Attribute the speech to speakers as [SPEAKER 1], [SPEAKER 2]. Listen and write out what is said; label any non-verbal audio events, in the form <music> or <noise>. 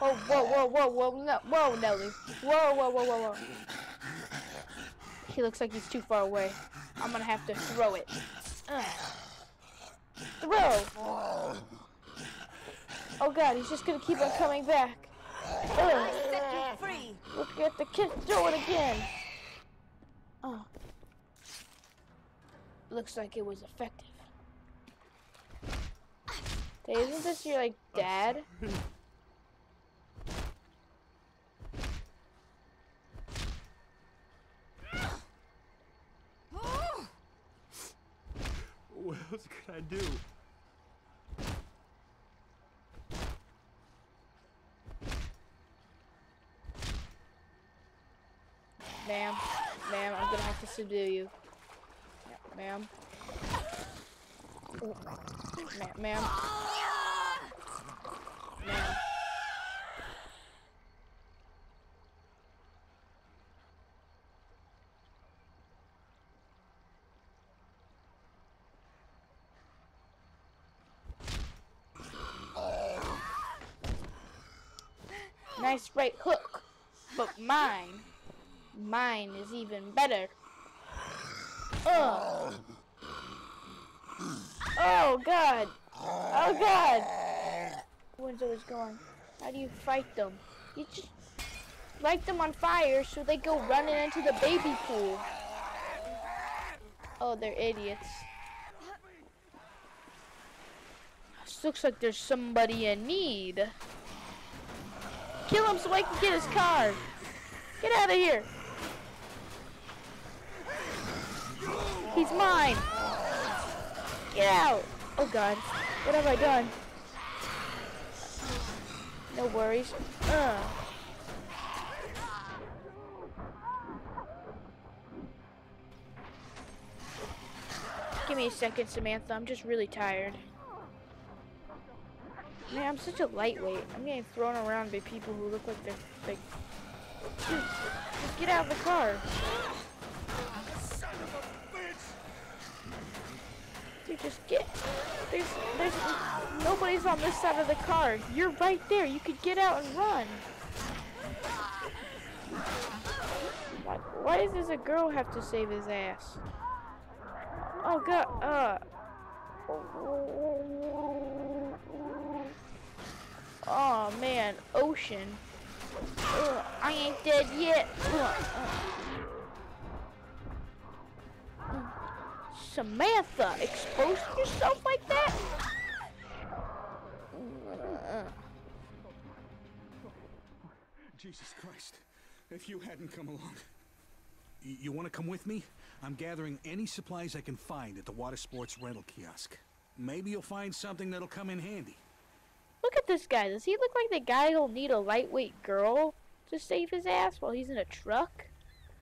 [SPEAKER 1] Oh, whoa, whoa, whoa, whoa, no, whoa, Nelly. Whoa, whoa, whoa, whoa, whoa. He looks like he's too far away. I'm gonna have to throw it. Uh. Throw! Oh god, he's just gonna keep on coming back. Ugh.
[SPEAKER 2] Set you free.
[SPEAKER 1] Look at the kid throw it again. Oh. Looks like it was effective. Hey, isn't this your like dad? <laughs>
[SPEAKER 3] I do?
[SPEAKER 1] Ma'am, ma'am, I'm gonna have to subdue you. Ma'am. Ma'am. Ma'am. Nice right hook, but mine, mine is even better. Ugh. Oh god. Oh god. Windsor is going. How do you fight them? You just light them on fire so they go running into the baby pool. Oh, they're idiots. This looks like there's somebody in need. Kill him so I can get his car. Get out of here. He's mine. Get out. Oh god. What have I done? No worries. Give me a second, Samantha. I'm just really tired. Man, I'm such a lightweight. I'm getting thrown around by people who look like they're like. Dude, just get out of the car. Dude, just get. There's, there's nobody's on this side of the car. You're right there. You could get out and run. Why, why does a girl have to save his ass? Oh god. Uh. Oh man, ocean. Ugh, I ain't dead yet. Samantha, expose yourself like that?
[SPEAKER 3] Jesus Christ. If you hadn't come along. You want to come with me? I'm gathering any supplies I can find at the water sports rental kiosk. Maybe you'll find something that'll come in handy.
[SPEAKER 1] This guy. Does he look like the guy who'll need a lightweight girl to save his ass while he's in a truck?